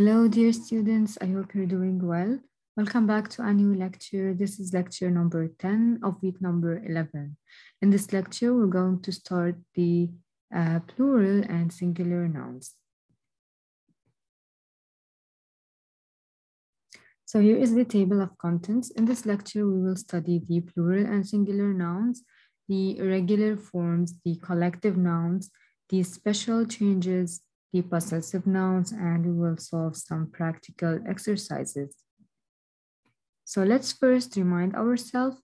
Hello, dear students. I hope you're doing well. Welcome back to a new lecture. This is lecture number 10 of week number 11. In this lecture, we're going to start the uh, plural and singular nouns. So here is the table of contents. In this lecture, we will study the plural and singular nouns, the irregular forms, the collective nouns, the special changes, the possessive nouns, and we will solve some practical exercises. So let's first remind ourselves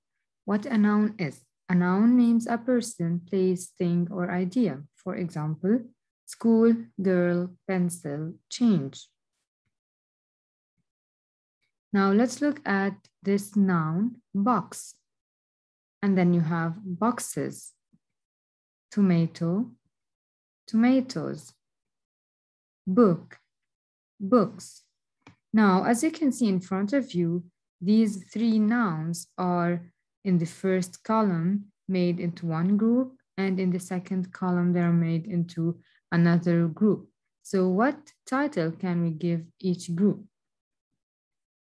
what a noun is. A noun names a person, place, thing, or idea. For example, school, girl, pencil, change. Now let's look at this noun, box. And then you have boxes, tomato, tomatoes, book, books. Now, as you can see in front of you, these three nouns are in the first column made into one group and in the second column they are made into another group. So what title can we give each group?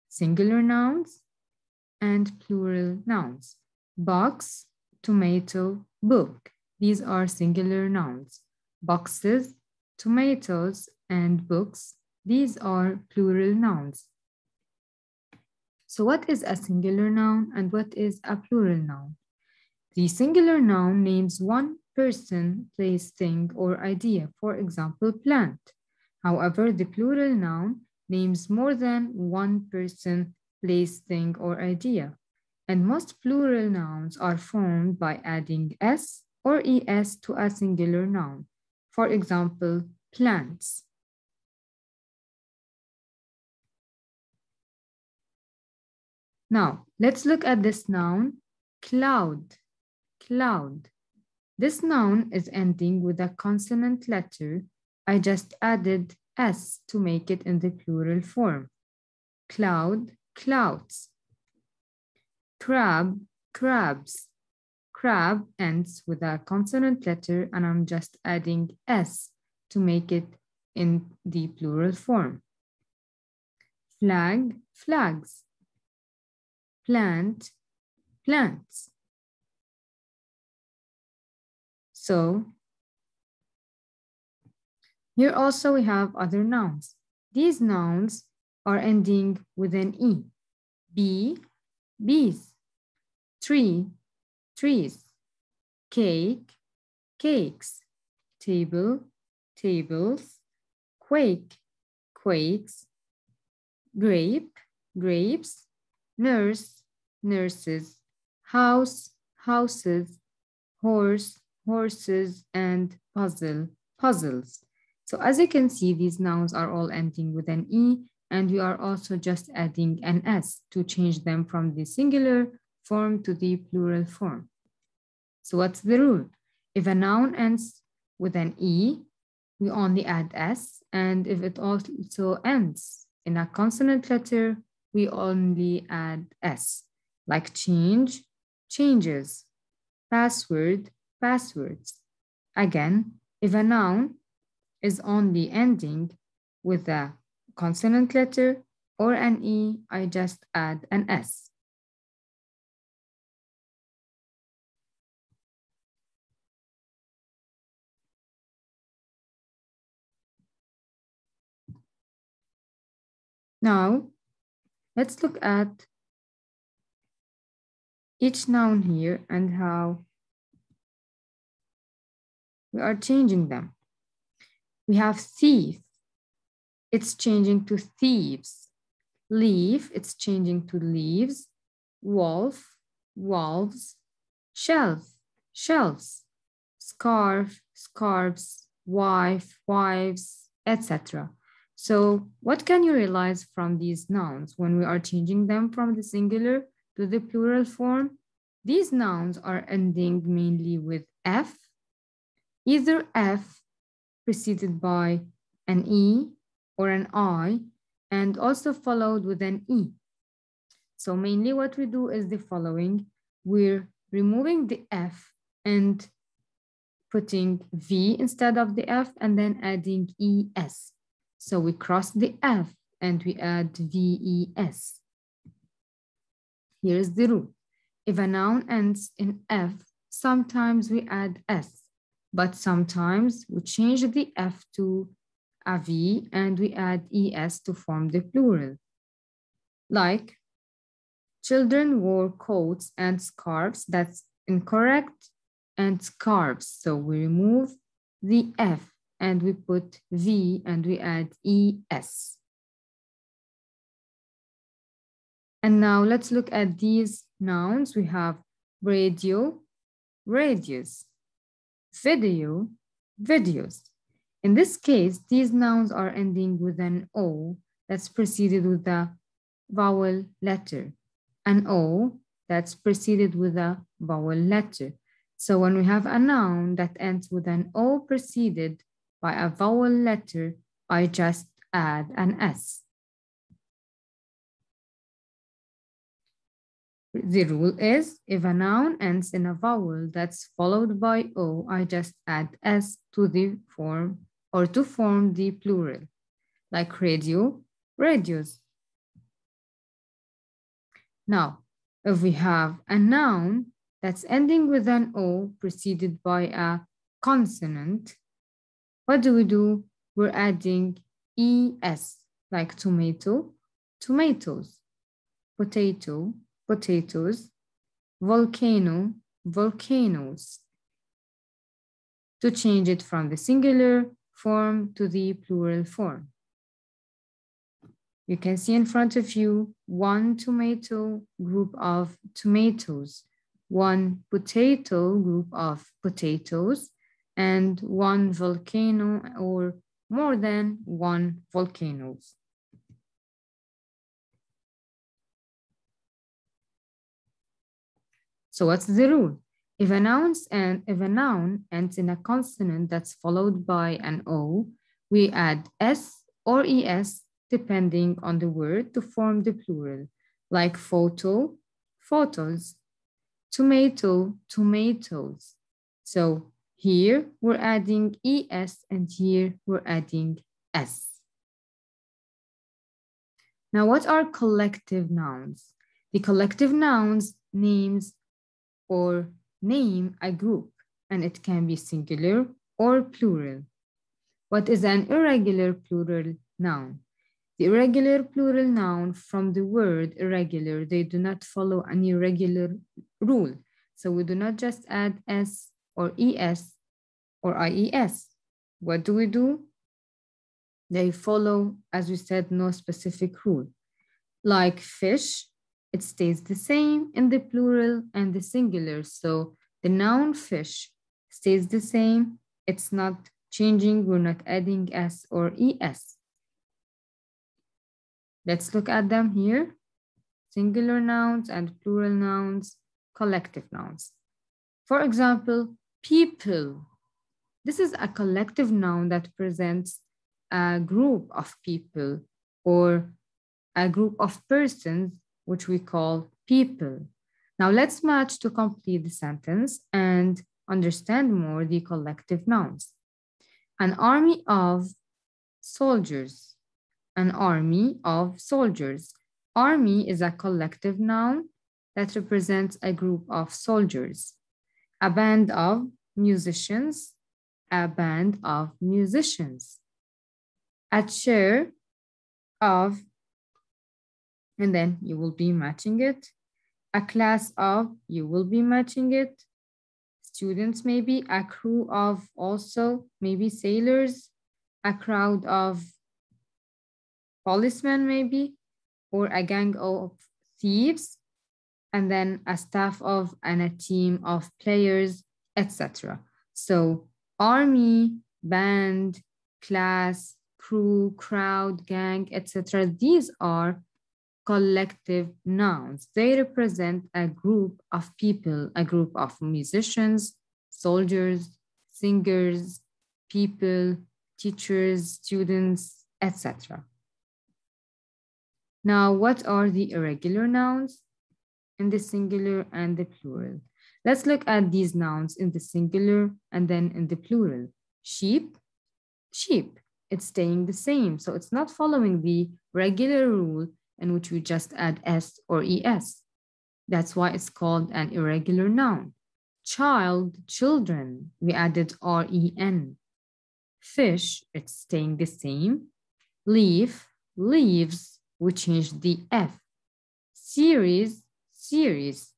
Singular nouns and plural nouns. Box, tomato, book. These are singular nouns. Boxes, tomatoes, and books, these are plural nouns. So what is a singular noun and what is a plural noun? The singular noun names one person, place, thing, or idea, for example, plant. However, the plural noun names more than one person, place, thing, or idea. And most plural nouns are formed by adding s or es to a singular noun. For example, plants. Now, let's look at this noun, cloud, cloud. This noun is ending with a consonant letter. I just added S to make it in the plural form. Cloud, clouds. Crab, crabs. Crab ends with a consonant letter and I'm just adding S to make it in the plural form. Flag, flags plant, plants. So here also we have other nouns. These nouns are ending with an E. Bee, bees. Tree, trees. Cake, cakes. Table, tables. Quake, quakes. Grape, grapes nurse, nurses, house, houses, horse, horses, and puzzle, puzzles. So as you can see, these nouns are all ending with an E, and we are also just adding an S to change them from the singular form to the plural form. So what's the rule? If a noun ends with an E, we only add S, and if it also ends in a consonant letter, we only add S, like change, changes, password, passwords. Again, if a noun is only ending with a consonant letter or an E, I just add an S. Now, Let's look at each noun here and how we are changing them. We have thief, it's changing to thieves. Leaf, it's changing to leaves. Wolf, wolves. Shelf, shelves. Scarf, scarves. Wife, wives, etc. So what can you realize from these nouns when we are changing them from the singular to the plural form? These nouns are ending mainly with F, either F preceded by an E or an I, and also followed with an E. So mainly what we do is the following. We're removing the F and putting V instead of the F and then adding ES. So we cross the F and we add VES. Here's the rule. If a noun ends in F, sometimes we add S, but sometimes we change the F to a V and we add ES to form the plural. Like, children wore coats and scarves, that's incorrect, and scarves. So we remove the F and we put V and we add ES. And now let's look at these nouns. We have radio, radius, video, videos. In this case, these nouns are ending with an O that's preceded with a vowel letter, an O that's preceded with a vowel letter. So when we have a noun that ends with an O preceded by a vowel letter, I just add an S. The rule is if a noun ends in a vowel that's followed by O, I just add S to the form or to form the plural, like radio, radios. Now, if we have a noun that's ending with an O preceded by a consonant, what do we do? We're adding ES, like tomato, tomatoes, potato, potatoes, volcano, volcanoes. To change it from the singular form to the plural form. You can see in front of you one tomato group of tomatoes, one potato group of potatoes, and one volcano or more than one volcanoes. So what's the rule? If a noun and if a noun ends in a consonant that's followed by an O, we add S or ES depending on the word to form the plural, like photo, photos, tomato, tomatoes. So here we're adding ES and here we're adding S. Now, what are collective nouns? The collective nouns names or name a group, and it can be singular or plural. What is an irregular plural noun? The irregular plural noun from the word irregular, they do not follow any regular rule. So we do not just add S or ES or IES. What do we do? They follow, as we said, no specific rule. Like fish, it stays the same in the plural and the singular. So the noun fish stays the same. It's not changing. We're not adding S or ES. Let's look at them here. Singular nouns and plural nouns, collective nouns. For example, people. This is a collective noun that presents a group of people or a group of persons which we call people. Now let's match to complete the sentence and understand more the collective nouns. An army of soldiers, an army of soldiers. Army is a collective noun that represents a group of soldiers. A band of musicians, a band of musicians. A chair of and then you will be matching it. A class of, you will be matching it. Students maybe, a crew of also, maybe sailors, a crowd of policemen maybe, or a gang of thieves, and then a staff of and a team of players, etc. So army, band, class, crew, crowd, gang, etc. These are collective nouns. They represent a group of people, a group of musicians, soldiers, singers, people, teachers, students, etc. Now, what are the irregular nouns in the singular and the plural? Let's look at these nouns in the singular and then in the plural. Sheep, sheep. it's staying the same. So it's not following the regular rule in which we just add S or ES. That's why it's called an irregular noun. Child, children, we added R-E-N. Fish, it's staying the same. Leaf, leaves, we changed the F. Series, series.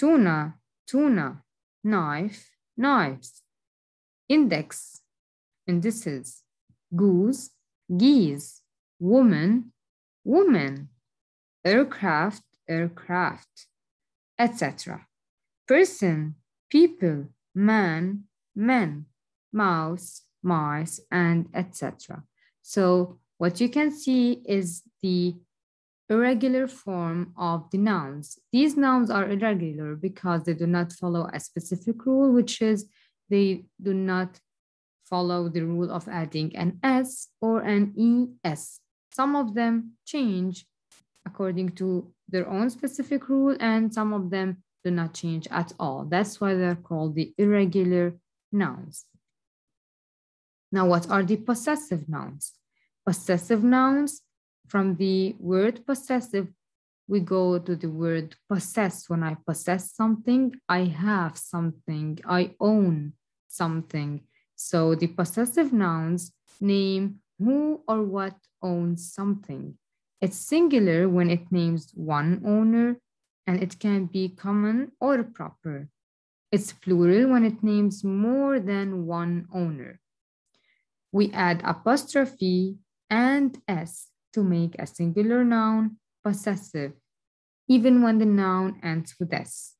Tuna, tuna. Knife, knives. Index, indices. Goose, geese. Woman, woman. Aircraft, aircraft, etc. Person, people, man, men, mouse, mice, and etc. So what you can see is the irregular form of the nouns. These nouns are irregular because they do not follow a specific rule, which is they do not follow the rule of adding an S or an ES. Some of them change according to their own specific rule and some of them do not change at all. That's why they're called the irregular nouns. Now, what are the possessive nouns? Possessive nouns, from the word possessive, we go to the word possess. When I possess something, I have something, I own something. So the possessive nouns name who or what owns something. It's singular when it names one owner, and it can be common or proper. It's plural when it names more than one owner. We add apostrophe and s to make a singular noun possessive, even when the noun ends with s.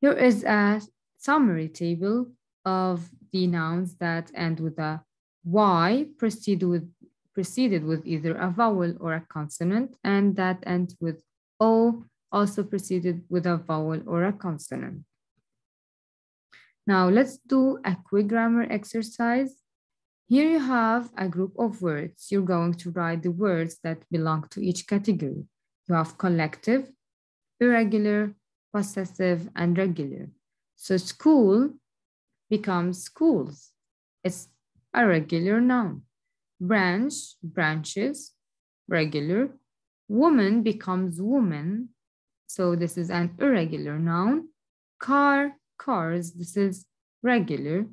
Here is a summary table of the nouns that end with a y, proceed with preceded with either a vowel or a consonant, and that ends with O, also preceded with a vowel or a consonant. Now let's do a quick grammar exercise. Here you have a group of words. You're going to write the words that belong to each category. You have collective, irregular, possessive, and regular. So school becomes schools. It's a regular noun branch, branches, regular. Woman becomes woman. So this is an irregular noun. Car, cars, this is regular.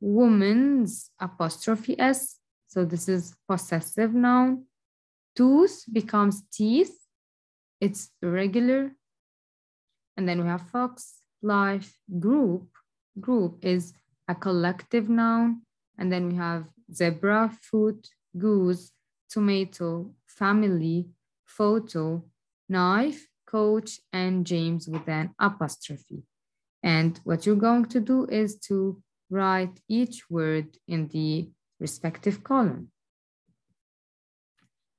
Woman's apostrophe S, so this is possessive noun. Tooth becomes teeth, it's irregular. And then we have fox, life, group. Group is a collective noun. And then we have zebra, foot, goose, tomato, family, photo, knife, coach, and James with an apostrophe. And what you're going to do is to write each word in the respective column.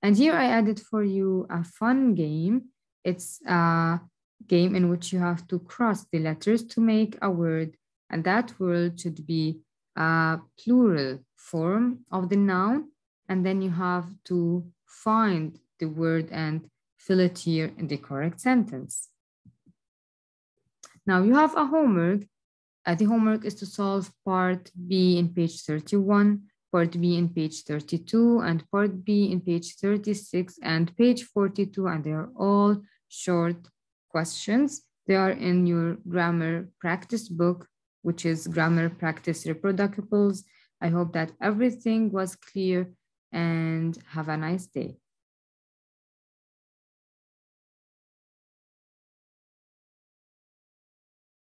And here I added for you a fun game. It's a game in which you have to cross the letters to make a word, and that word should be a plural form of the noun, and then you have to find the word and fill it here in the correct sentence. Now you have a homework. Uh, the homework is to solve part B in page 31, part B in page 32, and part B in page 36 and page 42, and they are all short questions. They are in your grammar practice book, which is Grammar Practice Reproducibles. I hope that everything was clear and have a nice day.